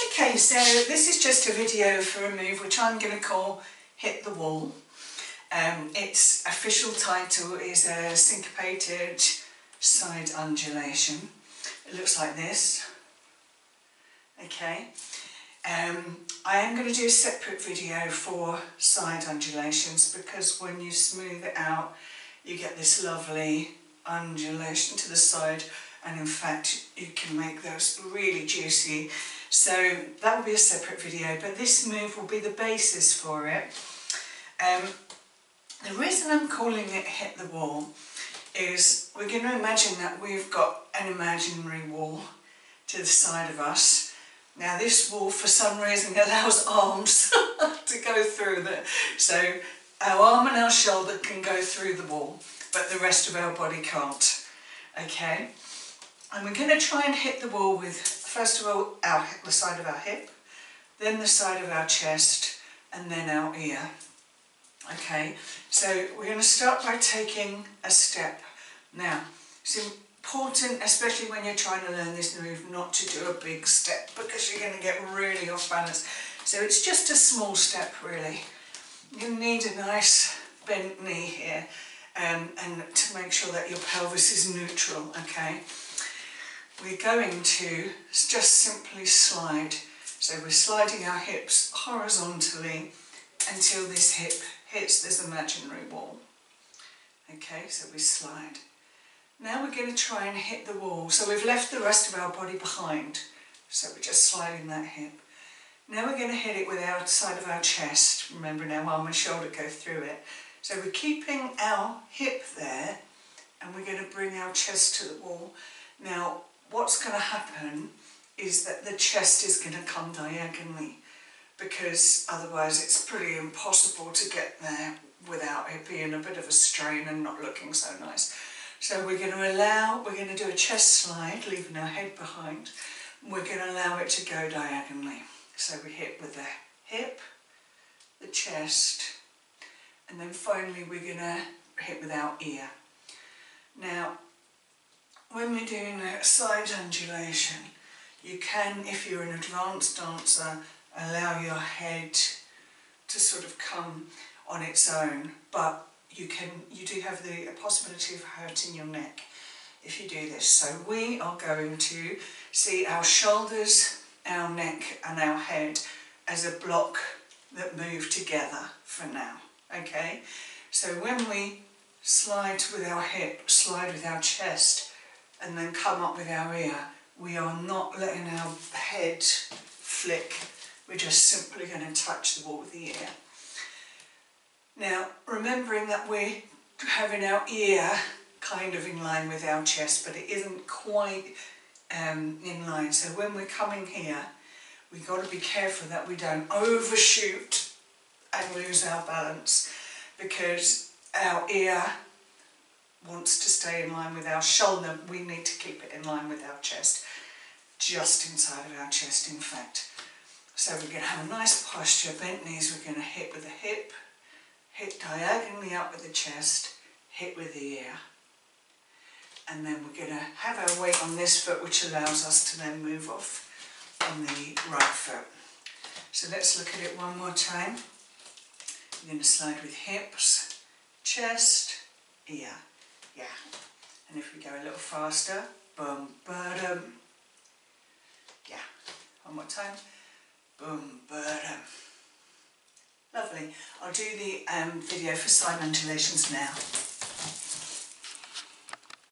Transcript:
Okay, so this is just a video for a move which I'm going to call Hit the Wall. Um, its official title is a syncopated side undulation. It looks like this. Okay. Um, I am going to do a separate video for side undulations because when you smooth it out you get this lovely undulation to the side and in fact you can make those really juicy. So that will be a separate video but this move will be the basis for it. Um, the reason I'm calling it hit the wall is we're going to imagine that we've got an imaginary wall to the side of us. Now this wall for some reason allows arms to go through it so our arm and our shoulder can go through the wall but the rest of our body can't. Okay and we're going to try and hit the wall with, first of all, our, the side of our hip, then the side of our chest, and then our ear. Okay, so we're going to start by taking a step. Now, it's important, especially when you're trying to learn this move, not to do a big step because you're going to get really off balance. So it's just a small step really. You need a nice bent knee here um, and to make sure that your pelvis is neutral, okay? We're going to just simply slide. So we're sliding our hips horizontally until this hip hits this imaginary wall. Okay, so we slide. Now we're going to try and hit the wall. So we've left the rest of our body behind. So we're just sliding that hip. Now we're going to hit it with our side of our chest. Remember now arm and shoulder go through it. So we're keeping our hip there and we're going to bring our chest to the wall. Now what's going to happen is that the chest is going to come diagonally because otherwise it's pretty impossible to get there without it being a bit of a strain and not looking so nice. So we're going to allow, we're going to do a chest slide, leaving our head behind. We're going to allow it to go diagonally. So we hit with the hip, the chest, and then finally we're going to hit with our ear. Now, when we're doing a side undulation, you can, if you're an advanced dancer, allow your head to sort of come on its own, but you can, you do have the possibility of hurting your neck if you do this. So we are going to see our shoulders, our neck and our head as a block that move together for now, okay? So when we slide with our hip, slide with our chest, and then come up with our ear, we are not letting our head flick. We're just simply going to touch the wall with the ear. Now, remembering that we're having our ear kind of in line with our chest, but it isn't quite um, in line. So when we're coming here, we've got to be careful that we don't overshoot and lose our balance because our ear wants to stay in line with our shoulder, we need to keep it in line with our chest, just inside of our chest in fact. So we're going to have a nice posture, bent knees, we're going to hit with the hip, hit diagonally up with the chest, hit with the ear. And then we're going to have our weight on this foot which allows us to then move off on the right foot. So let's look at it one more time. We're going to slide with hips, chest, ear. Yeah. And if we go a little faster, boom, ba-dum. Yeah. One more time. Boom, ba-dum. Lovely. I'll do the um, video for side undulations now.